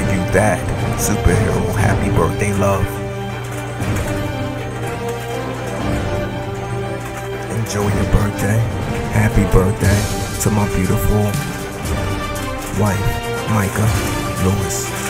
give you that superhero happy birthday love. Enjoy your birthday. Happy birthday to my beautiful wife, Micah Lewis.